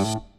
Uh...